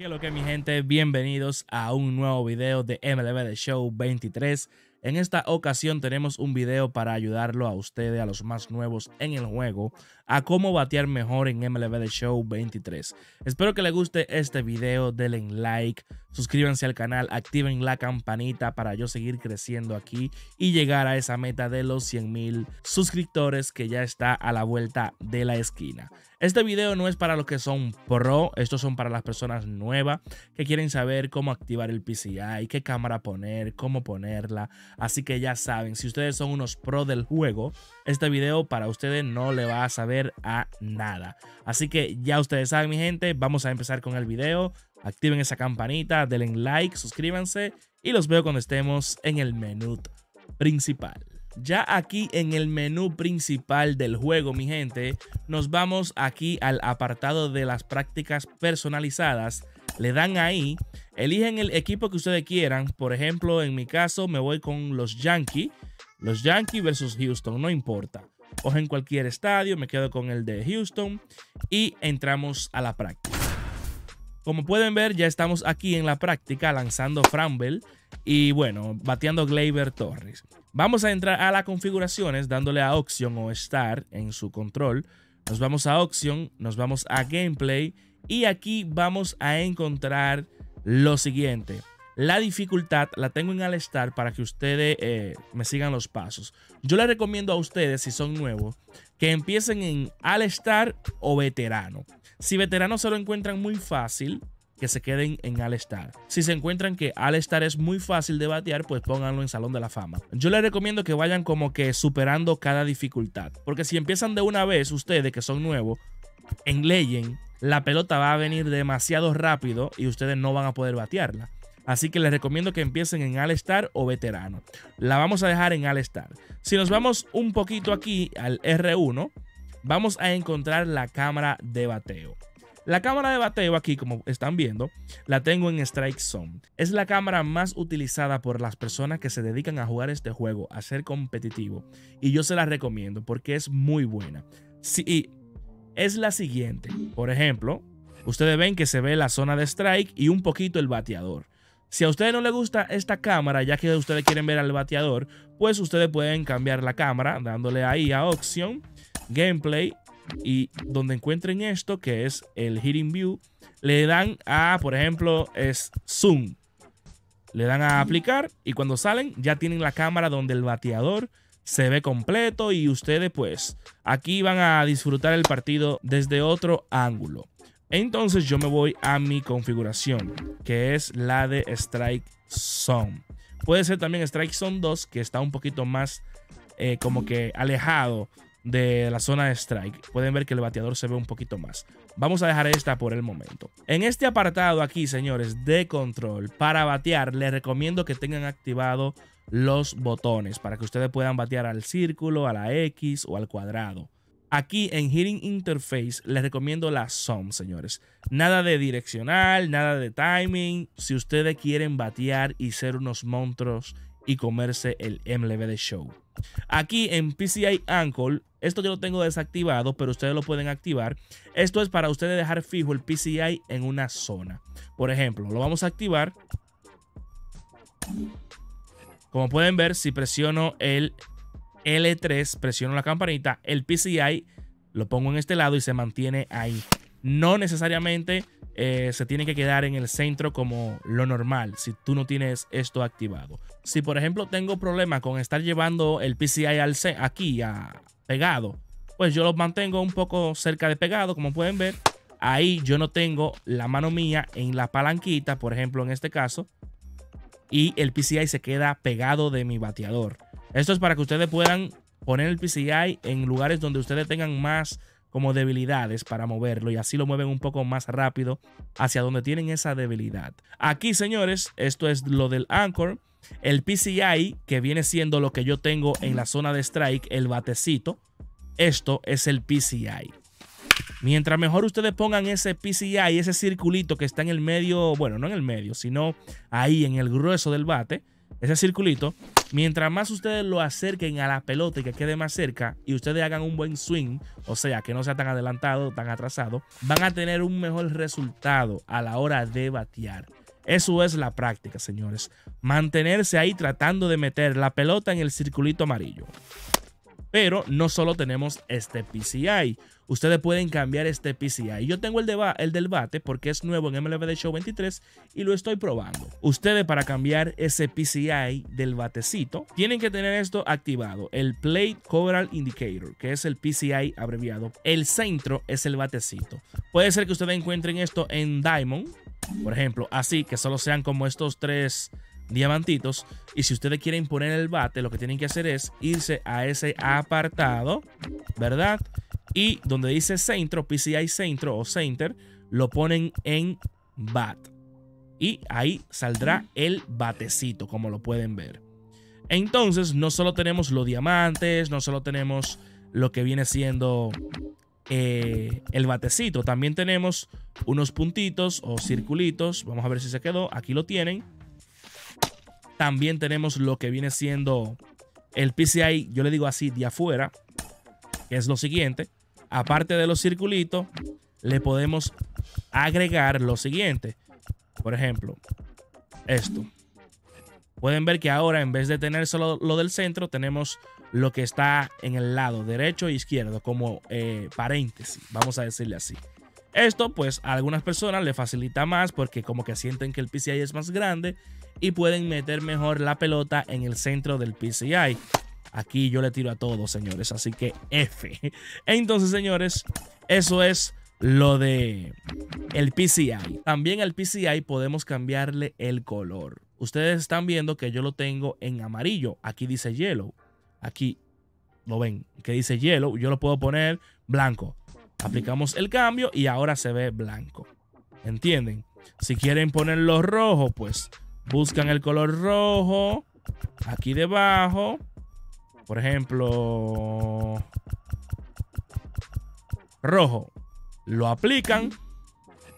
¿Qué es lo que mi gente? Bienvenidos a un nuevo video de MLB The Show 23. En esta ocasión tenemos un video para ayudarlo a ustedes, a los más nuevos en el juego, a cómo batear mejor en MLB The Show 23. Espero que les guste este video, denle like, suscríbanse al canal, activen la campanita para yo seguir creciendo aquí y llegar a esa meta de los 100 mil suscriptores que ya está a la vuelta de la esquina. Este video no es para los que son pro, estos son para las personas nuevas que quieren saber cómo activar el PCI, qué cámara poner, cómo ponerla. Así que ya saben, si ustedes son unos pro del juego, este video para ustedes no le va a saber a nada. Así que ya ustedes saben mi gente, vamos a empezar con el video. Activen esa campanita, denle like, suscríbanse y los veo cuando estemos en el menú principal. Ya aquí en el menú principal del juego, mi gente, nos vamos aquí al apartado de las prácticas personalizadas. Le dan ahí, eligen el equipo que ustedes quieran. Por ejemplo, en mi caso me voy con los Yankees. Los Yankees versus Houston, no importa. Cogen cualquier estadio, me quedo con el de Houston y entramos a la práctica. Como pueden ver, ya estamos aquí en la práctica lanzando Framble y bueno, bateando Gleyber Torres. Vamos a entrar a las configuraciones dándole a Option o Start en su control. Nos vamos a Option, nos vamos a Gameplay y aquí vamos a encontrar lo siguiente. La dificultad la tengo en All Star para que ustedes eh, me sigan los pasos. Yo les recomiendo a ustedes, si son nuevos, que empiecen en All Star o Veterano. Si Veterano se lo encuentran muy fácil, que se queden en All Star. Si se encuentran que All Star es muy fácil de batear, pues pónganlo en Salón de la Fama. Yo les recomiendo que vayan como que superando cada dificultad. Porque si empiezan de una vez ustedes que son nuevos, en Legend, la pelota va a venir demasiado rápido y ustedes no van a poder batearla. Así que les recomiendo que empiecen en All Star o veterano. La vamos a dejar en All Star. Si nos vamos un poquito aquí al R1, vamos a encontrar la cámara de bateo. La cámara de bateo aquí, como están viendo, la tengo en Strike Zone. Es la cámara más utilizada por las personas que se dedican a jugar este juego, a ser competitivo. Y yo se la recomiendo porque es muy buena. Sí, es la siguiente. Por ejemplo, ustedes ven que se ve la zona de strike y un poquito el bateador. Si a ustedes no les gusta esta cámara, ya que ustedes quieren ver al bateador, pues ustedes pueden cambiar la cámara dándole ahí a Option, Gameplay y donde encuentren esto, que es el Hitting View, le dan a, por ejemplo, es Zoom. Le dan a aplicar y cuando salen ya tienen la cámara donde el bateador se ve completo y ustedes pues aquí van a disfrutar el partido desde otro ángulo. Entonces yo me voy a mi configuración, que es la de Strike Zone. Puede ser también Strike Zone 2, que está un poquito más eh, como que alejado de la zona de strike. Pueden ver que el bateador se ve un poquito más. Vamos a dejar esta por el momento. En este apartado aquí, señores, de control, para batear, les recomiendo que tengan activado los botones para que ustedes puedan batear al círculo, a la X o al cuadrado. Aquí en Hitting Interface les recomiendo la SOM, señores. Nada de direccional, nada de timing. Si ustedes quieren batear y ser unos monstruos y comerse el MLB de show. Aquí en PCI Anchor, esto yo lo tengo desactivado, pero ustedes lo pueden activar. Esto es para ustedes dejar fijo el PCI en una zona. Por ejemplo, lo vamos a activar. Como pueden ver, si presiono el L3, presiono la campanita, el PCI lo pongo en este lado y se mantiene ahí. No necesariamente eh, se tiene que quedar en el centro como lo normal si tú no tienes esto activado. Si por ejemplo tengo problema con estar llevando el PCI al aquí a, pegado, pues yo lo mantengo un poco cerca de pegado, como pueden ver. Ahí yo no tengo la mano mía en la palanquita, por ejemplo en este caso, y el PCI se queda pegado de mi bateador. Esto es para que ustedes puedan poner el PCI en lugares donde ustedes tengan más como debilidades para moverlo y así lo mueven un poco más rápido hacia donde tienen esa debilidad. Aquí, señores, esto es lo del Anchor. El PCI, que viene siendo lo que yo tengo en la zona de strike, el batecito. Esto es el PCI. Mientras mejor ustedes pongan ese PCI, ese circulito que está en el medio, bueno, no en el medio, sino ahí en el grueso del bate, ese circulito, Mientras más ustedes lo acerquen a la pelota y que quede más cerca y ustedes hagan un buen swing, o sea, que no sea tan adelantado, tan atrasado, van a tener un mejor resultado a la hora de batear. Eso es la práctica, señores. Mantenerse ahí tratando de meter la pelota en el circulito amarillo. Pero no solo tenemos este PCI. Ustedes pueden cambiar este PCI. Yo tengo el, de el del bate porque es nuevo en MLB The Show 23 y lo estoy probando. Ustedes para cambiar ese PCI del batecito tienen que tener esto activado. El Plate Coverall Indicator, que es el PCI abreviado. El centro es el batecito. Puede ser que ustedes encuentren esto en Diamond. Por ejemplo, así que solo sean como estos tres diamantitos. Y si ustedes quieren poner el bate, lo que tienen que hacer es irse a ese apartado, ¿verdad? Y donde dice centro, PCI centro o center, lo ponen en bat. Y ahí saldrá el batecito, como lo pueden ver. Entonces, no solo tenemos los diamantes, no solo tenemos lo que viene siendo eh, el batecito, también tenemos unos puntitos o circulitos. Vamos a ver si se quedó. Aquí lo tienen también tenemos lo que viene siendo el PCI, yo le digo así, de afuera, que es lo siguiente. Aparte de los circulitos, le podemos agregar lo siguiente. Por ejemplo, esto. Pueden ver que ahora en vez de tener solo lo del centro, tenemos lo que está en el lado derecho e izquierdo como eh, paréntesis, vamos a decirle así. Esto pues a algunas personas le facilita más porque como que sienten que el PCI es más grande y pueden meter mejor la pelota en el centro del PCI. Aquí yo le tiro a todos, señores, así que F. Entonces, señores, eso es lo de el PCI. También al PCI podemos cambiarle el color. Ustedes están viendo que yo lo tengo en amarillo. Aquí dice yellow. Aquí lo ven, que dice yellow. Yo lo puedo poner blanco. Aplicamos el cambio y ahora se ve blanco. ¿Entienden? Si quieren ponerlo rojo, pues buscan el color rojo aquí debajo. Por ejemplo, rojo. Lo aplican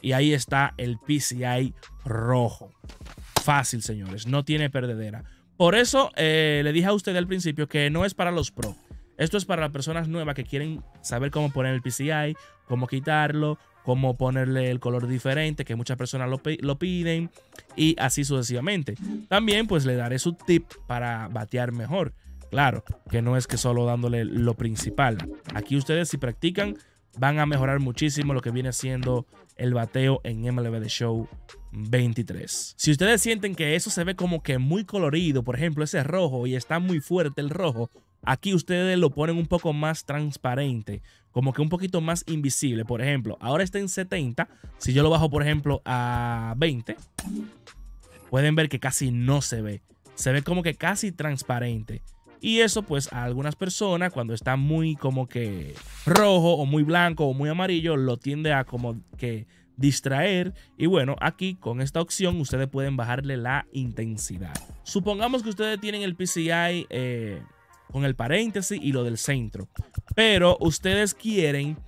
y ahí está el PCI rojo. Fácil, señores. No tiene perdedera. Por eso eh, le dije a usted al principio que no es para los pro. Esto es para las personas nuevas que quieren saber cómo poner el PCI, cómo quitarlo, cómo ponerle el color diferente, que muchas personas lo, piden y así sucesivamente. También pues le daré su tip para batear mejor. Claro, que no es que solo dándole lo principal. Aquí ustedes si practican van a mejorar muchísimo lo que viene siendo el bateo en MLB The Show 23. Si ustedes sienten que eso se ve como que muy colorido, por ejemplo ese rojo y está muy fuerte el rojo, Aquí ustedes lo ponen un poco más transparente, como que un poquito más invisible. Por ejemplo, ahora está en 70. Si yo lo bajo, por ejemplo, a 20, pueden ver que casi no se ve. Se ve como que casi transparente. Y eso pues a algunas personas cuando está muy como que rojo o muy blanco o muy amarillo lo tiende a como que distraer y bueno aquí con esta opción ustedes pueden bajarle la intensidad. Supongamos que ustedes tienen el PCI eh, con el paréntesis y lo del centro. Pero ustedes quieren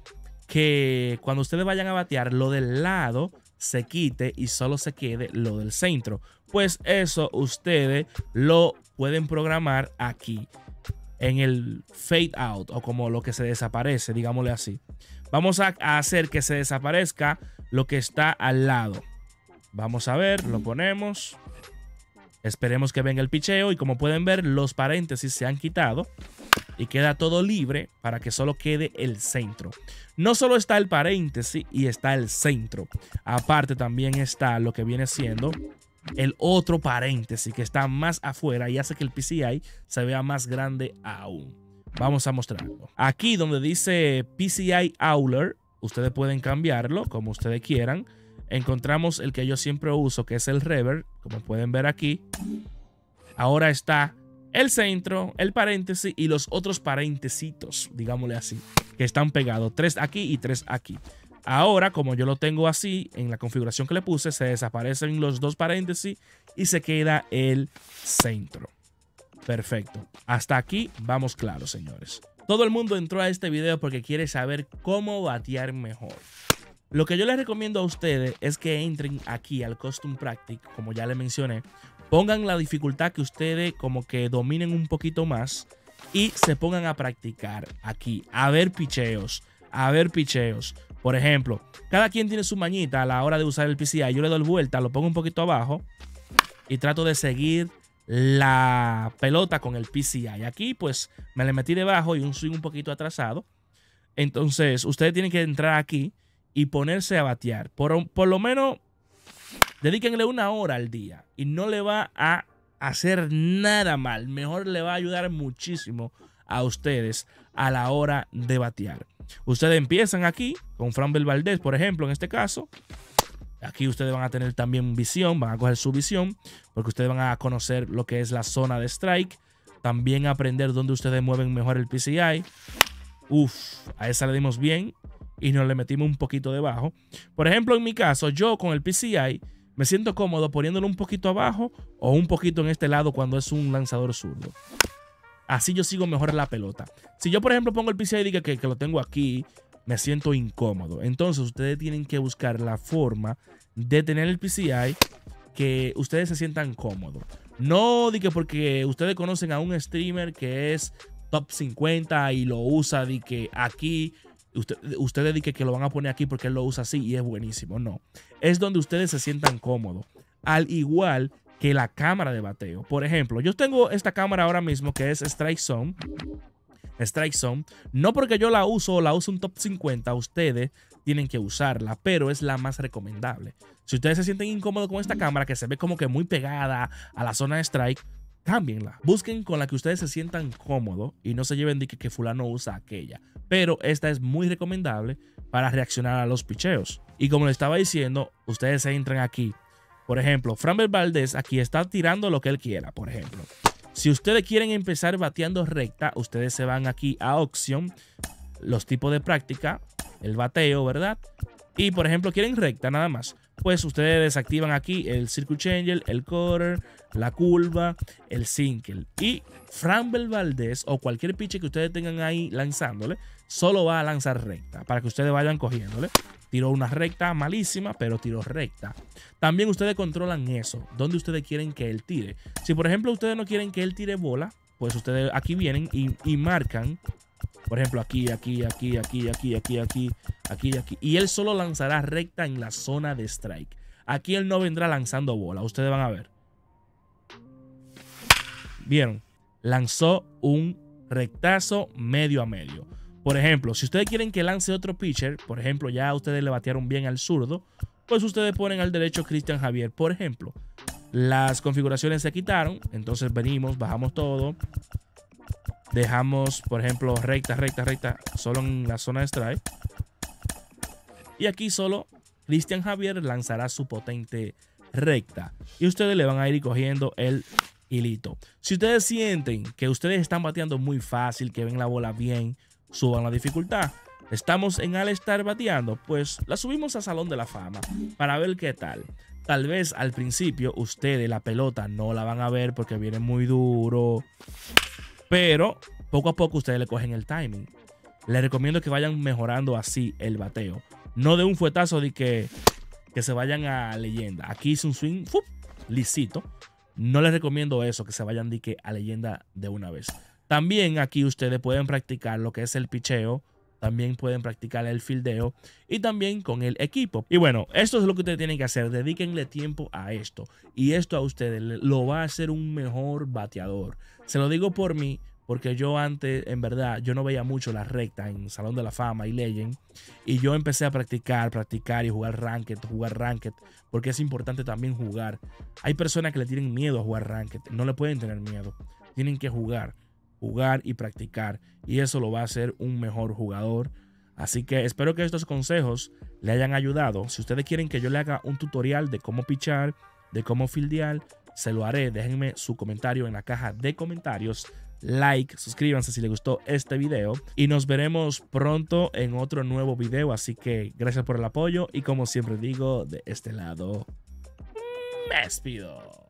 que cuando ustedes vayan a batear, lo del lado se quite y solo se quede lo del centro. Pues eso ustedes lo pueden programar aquí en el fade out o como lo que se desaparece, digámosle así. Vamos a hacer que se desaparezca lo que está al lado. Vamos a ver, lo ponemos. Esperemos que venga el picheo y como pueden ver los paréntesis se han quitado y queda todo libre para que solo quede el centro. No solo está el paréntesis y está el centro, aparte también está lo que viene siendo el otro paréntesis que está más afuera y hace que el PCI se vea más grande aún. Vamos a mostrarlo. Aquí donde dice PCI Howler, ustedes pueden cambiarlo como ustedes quieran encontramos el que yo siempre uso, que es el reverb, como pueden ver aquí. Ahora está el centro, el paréntesis y los otros paréntesitos, digámosle así, que están pegados, tres aquí y tres aquí. Ahora, como yo lo tengo así, en la configuración que le puse, se desaparecen los dos paréntesis y se queda el centro. Perfecto. Hasta aquí vamos claros, señores. Todo el mundo entró a este video porque quiere saber cómo batear mejor. Lo que yo les recomiendo a ustedes es que entren aquí al Custom Practice, como ya les mencioné, pongan la dificultad que ustedes como que dominen un poquito más y se pongan a practicar aquí, a ver picheos, a ver picheos. Por ejemplo, cada quien tiene su mañita a la hora de usar el PCI. Yo le doy vuelta, lo pongo un poquito abajo y trato de seguir la pelota con el PCI. Aquí pues me le metí debajo y un swing un poquito atrasado. Entonces ustedes tienen que entrar aquí y ponerse a batear. Por, por lo menos dedíquenle una hora al día y no le va a hacer nada mal. Mejor le va a ayudar muchísimo a ustedes a la hora de batear. Ustedes empiezan aquí con Framber Valdez, por ejemplo, en este caso. Aquí ustedes van a tener también visión, van a coger su visión, porque ustedes van a conocer lo que es la zona de strike. También aprender dónde ustedes mueven mejor el PCI. Uf, a esa le dimos bien y nos le metimos un poquito debajo. Por ejemplo, en mi caso, yo con el PCI me siento cómodo poniéndolo un poquito abajo o un poquito en este lado cuando es un lanzador zurdo. Así yo sigo mejor la pelota. Si yo, por ejemplo, pongo el PCI y digo que, que lo tengo aquí me siento incómodo. Entonces ustedes tienen que buscar la forma de tener el PCI que ustedes se sientan cómodos. No que porque ustedes conocen a un streamer que es top 50 y lo usa de que aquí ustedes dicen que lo van a poner aquí porque él lo usa así y es buenísimo. No, es donde ustedes se sientan cómodos. Al igual que la cámara de bateo. Por ejemplo, yo tengo esta cámara ahora mismo que es Strike Zone Strike Zone. No porque yo la uso o la uso un top 50, ustedes tienen que usarla, pero es la más recomendable. Si ustedes se sienten incómodos con esta cámara que se ve como que muy pegada a la zona de strike, cámbienla. Busquen con la que ustedes se sientan cómodos y no se lleven de que, fulano usa aquella. Pero esta es muy recomendable para reaccionar a los picheos. Y como les estaba diciendo, ustedes entran aquí. Por ejemplo, Framber Valdez aquí está tirando lo que él quiera, por ejemplo. Si ustedes quieren empezar bateando recta, ustedes se van aquí a opción, los tipos de práctica, el bateo, ¿verdad? Y por ejemplo, quieren recta nada más. Pues ustedes desactivan aquí el circle changer, el quarter, la curva, el single. Y Framber Valdez o cualquier pitch que ustedes tengan ahí lanzándole, solo va a lanzar recta para que ustedes vayan cogiéndole. Tiró una recta malísima, pero tiró recta. También ustedes controlan eso, donde ustedes quieren que él tire. Si por ejemplo ustedes no quieren que él tire bola, pues ustedes aquí vienen y, marcan por ejemplo, aquí, aquí, aquí, aquí, aquí, aquí, aquí, aquí, aquí. Y él solo lanzará recta en la zona de strike. Aquí él no vendrá lanzando bola. Ustedes van a ver. Vieron. Lanzó un rectazo medio a medio. Por ejemplo, si ustedes quieren que lance otro pitcher, por ejemplo, ya ustedes le batearon bien al zurdo, pues ustedes ponen al derecho Cristian Javier. Por ejemplo, las configuraciones se quitaron, entonces venimos, bajamos todo, dejamos, por ejemplo, recta, recta, recta, solo en la zona de strike. Y aquí solo Cristian Javier lanzará su potente recta. Y ustedes le van a ir cogiendo el hilito. Si ustedes sienten que ustedes están bateando muy fácil, que ven la bola bien, suban la dificultad. Estamos en al estar bateando, pues la subimos a Salón de la Fama para ver qué tal. Tal vez al principio ustedes la pelota no la van a ver porque viene muy duro, pero poco a poco ustedes le cogen el timing. Les recomiendo que vayan mejorando así el bateo. No de un fuetazo de que, que se vayan a leyenda. Aquí es un swing lisito. No les recomiendo eso, que se vayan de que a leyenda de una vez. También aquí ustedes pueden practicar lo que es el picheo. También pueden practicar el fildeo y también con el equipo. Y bueno, esto es lo que ustedes tienen que hacer. Dedíquenle tiempo a esto. Y esto a ustedes lo va a hacer un mejor bateador. Se lo digo por mí, porque yo antes, en verdad, yo no veía mucho la recta en Salón de la Fama y Legend. Y yo empecé a practicar, practicar y jugar Ranked, jugar Ranked, porque es importante también jugar. Hay personas que le tienen miedo a jugar Ranked, no le pueden tener miedo, tienen que jugar jugar y practicar. Y eso lo va a hacer un mejor jugador. Así que espero que estos consejos le hayan ayudado. Si ustedes quieren que yo le haga un tutorial de cómo pichar, de cómo fildear, se lo haré. Déjenme su comentario en la caja de comentarios. Like, suscríbanse si les gustó este video. Y nos veremos pronto en otro nuevo video. Así que gracias por el apoyo. Y como siempre digo, de este lado, me despido.